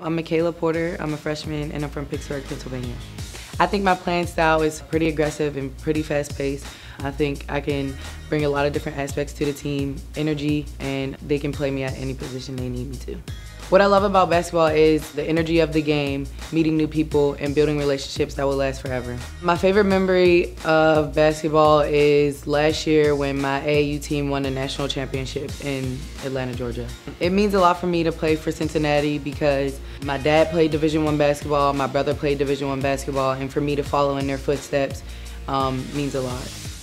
I'm Michaela Porter. I'm a freshman and I'm from Pittsburgh, Pennsylvania. I think my playing style is pretty aggressive and pretty fast paced. I think I can bring a lot of different aspects to the team, energy, and they can play me at any position they need me to. What I love about basketball is the energy of the game, meeting new people, and building relationships that will last forever. My favorite memory of basketball is last year when my AAU team won the national championship in Atlanta, Georgia. It means a lot for me to play for Cincinnati because my dad played Division One basketball, my brother played Division One basketball, and for me to follow in their footsteps um, means a lot.